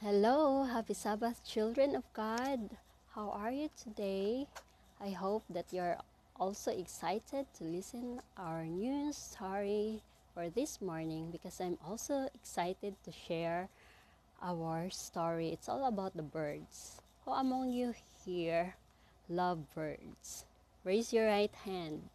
Hello, happy Sabbath, children of God. How are you today? I hope that you're also excited to listen our new story for this morning because I'm also excited to share our story. It's all about the birds. Who among you here love birds? Raise your right hand.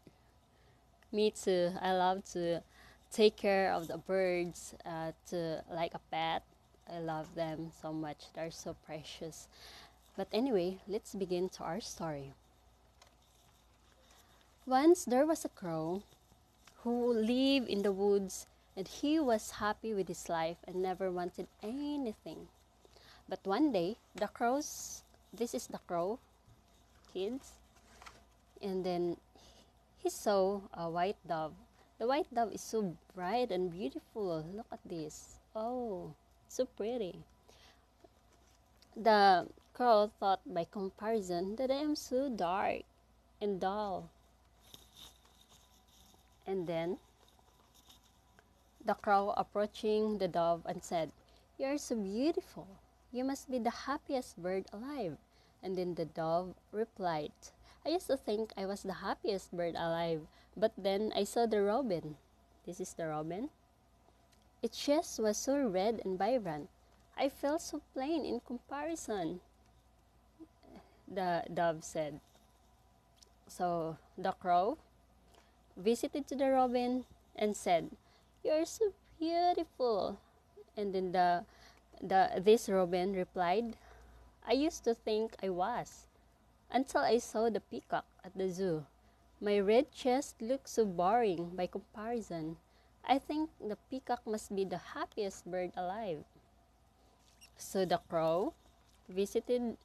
Me too. I love to take care of the birds uh, to like a pet I love them so much. They're so precious. But anyway, let's begin to our story. Once there was a crow who lived in the woods and he was happy with his life and never wanted anything. But one day, the crows, this is the crow, kids, and then he saw a white dove. The white dove is so bright and beautiful. Look at this. Oh, so pretty. The crow thought by comparison that I am so dark and dull. And then the crow approaching the dove and said, You are so beautiful. You must be the happiest bird alive. And then the dove replied, I used to think I was the happiest bird alive, but then I saw the robin. This is the robin. Its chest was so red and vibrant. I felt so plain in comparison, the dove said. So the crow visited to the robin and said, You're so beautiful. And then the, the this robin replied, I used to think I was until I saw the peacock at the zoo. My red chest looked so boring by comparison. I think the peacock must be the happiest bird alive. So the crow visited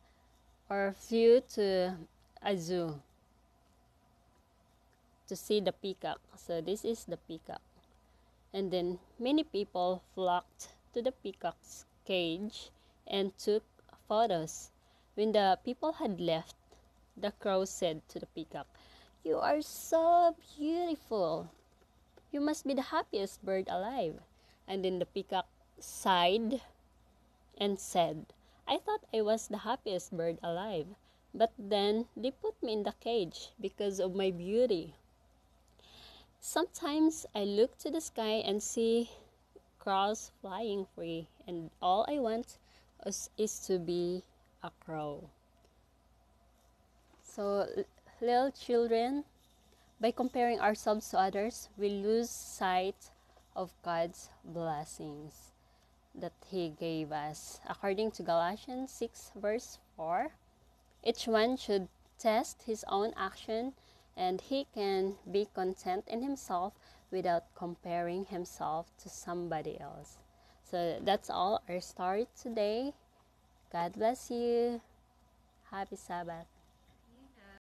or flew to a zoo to see the peacock. So this is the peacock. And then many people flocked to the peacock's cage and took photos. When the people had left, the crow said to the peacock, You are so beautiful. You must be the happiest bird alive. And then the peacock sighed and said, I thought I was the happiest bird alive. But then they put me in the cage because of my beauty. Sometimes I look to the sky and see crows flying free, and all I want is, is to be a crow. So, little children, by comparing ourselves to others, we lose sight of God's blessings that He gave us. According to Galatians 6, verse 4, each one should test his own action and he can be content in himself without comparing himself to somebody else. So that's all our story today. God bless you. Happy Sabbath.